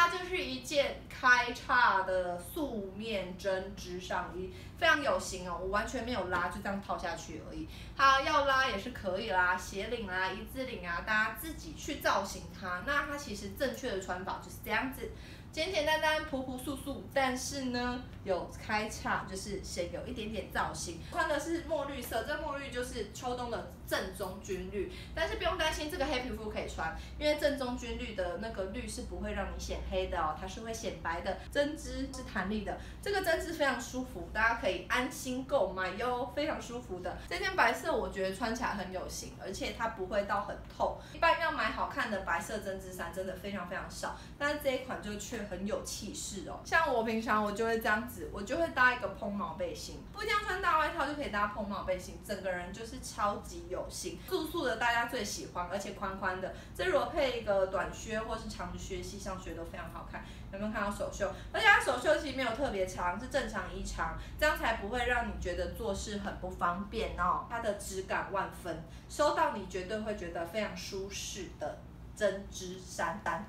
它就是一件开叉的素面针织上衣，非常有型哦。我完全没有拉，就这样套下去而已。它要拉也是可以啦，斜领啦、一字领啊，大家自己去造型它。那它其实正确的穿法就是这样子。简简单单、朴朴素素，但是呢有开叉，就是显有一点点造型。穿的是墨绿色，这墨绿就是秋冬的正宗军绿，但是不用担心这个黑皮肤可以穿，因为正宗军绿的那个绿是不会让你显黑的哦，它是会显白的。针织是弹力的，这个针织非常舒服，大家可以安心购买哟，非常舒服的。这件白色我觉得穿起来很有型，而且它不会到很透。一般要买好看的白色针织衫真的非常非常少，但是这一款就却。很有气势哦，像我平常我就会这样子，我就会搭一个蓬毛背心，不一定要穿就可以搭蓬帽背心，整个人就是超级有型，素素的大家最喜欢，而且宽宽的，这如果配一个短靴或是长靴系上靴都非常好看。有没有看到手袖？而且它手袖其实没有特别长，是正常衣长，这样才不会让你觉得做事很不方便哦。它的质感万分，收到你绝对会觉得非常舒适的针织衫单。